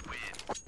win.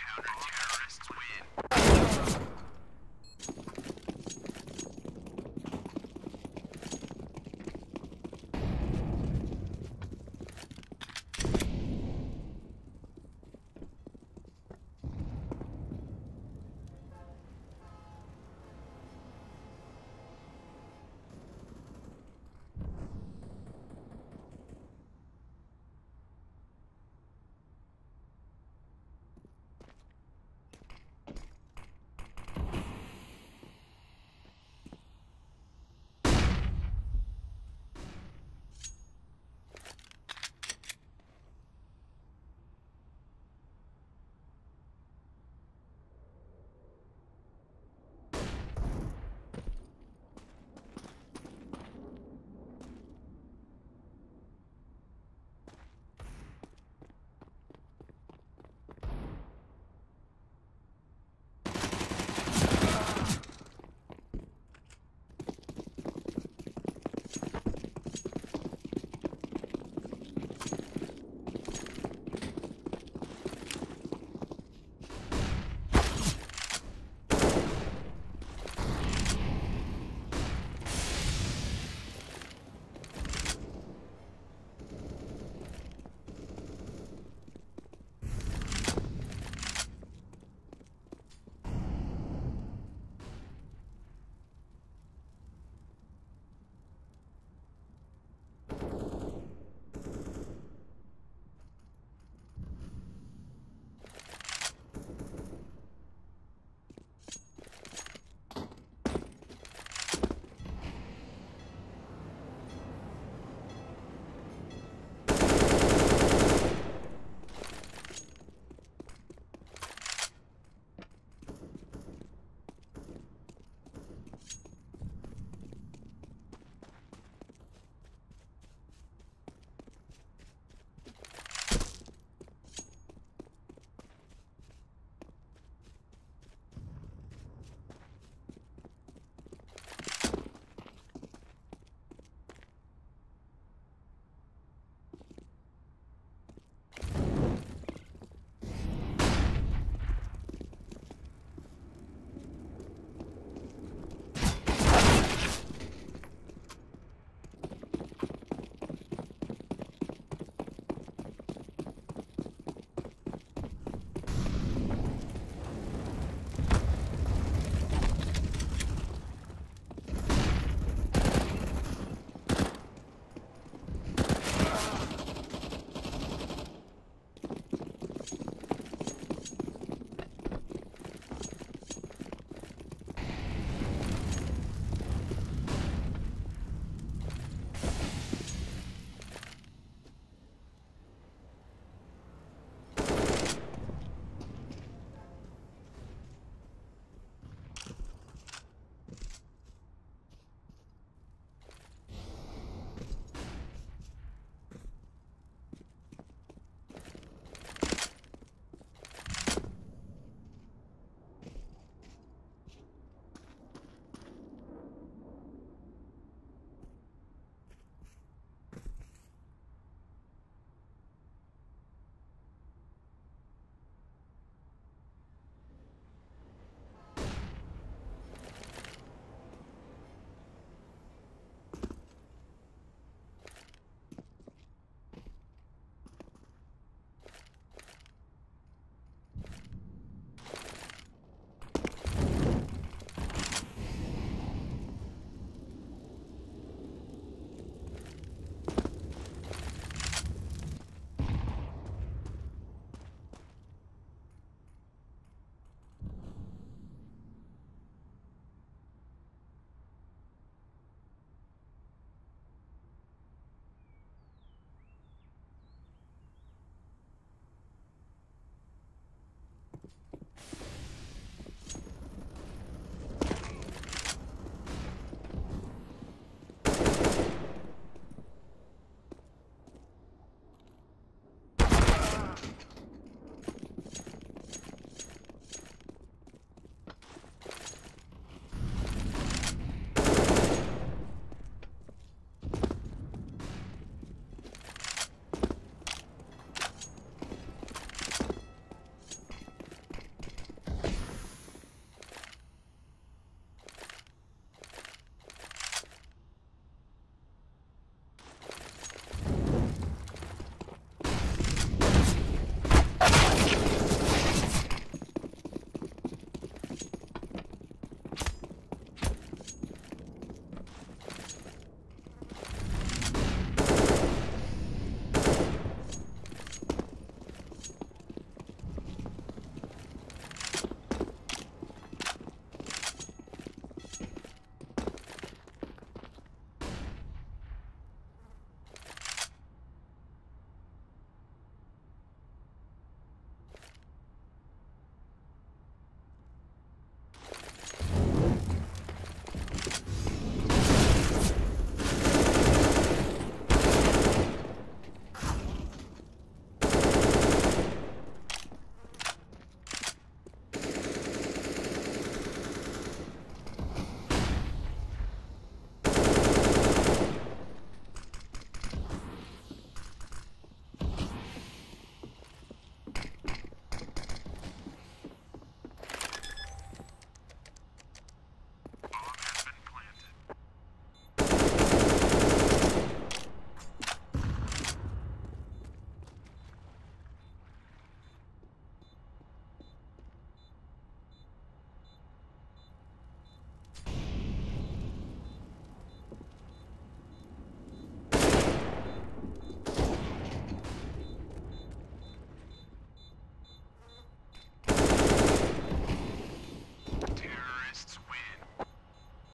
encounter.